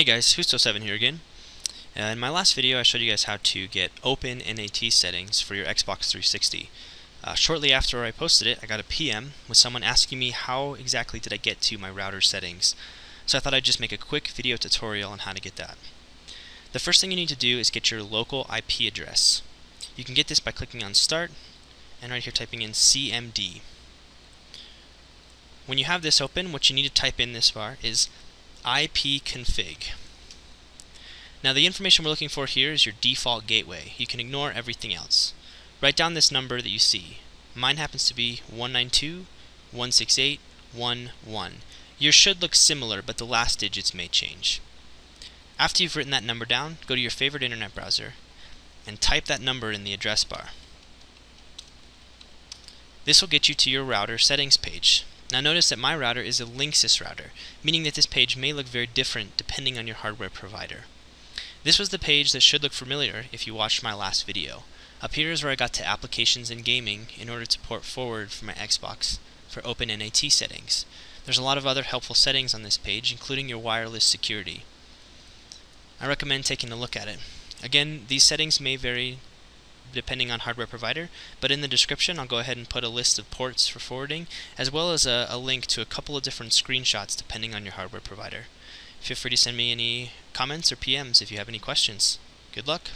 Hey guys, Hoost07 here again. Uh, in my last video I showed you guys how to get open NAT settings for your Xbox 360. Uh, shortly after I posted it, I got a PM with someone asking me how exactly did I get to my router settings. So I thought I'd just make a quick video tutorial on how to get that. The first thing you need to do is get your local IP address. You can get this by clicking on Start and right here typing in CMD. When you have this open, what you need to type in this bar is ipconfig. Now the information we're looking for here is your default gateway. You can ignore everything else. Write down this number that you see. Mine happens to be 192.168.1.1. Yours should look similar, but the last digits may change. After you've written that number down, go to your favorite internet browser and type that number in the address bar. This will get you to your router settings page. Now notice that my router is a Linksys router, meaning that this page may look very different depending on your hardware provider. This was the page that should look familiar if you watched my last video. Up here is where I got to Applications and Gaming in order to port forward from my Xbox for Open NAT settings. There's a lot of other helpful settings on this page, including your wireless security. I recommend taking a look at it. Again, these settings may vary depending on hardware provider, but in the description I'll go ahead and put a list of ports for forwarding, as well as a, a link to a couple of different screenshots depending on your hardware provider. Feel free to send me any comments or PMs if you have any questions. Good luck!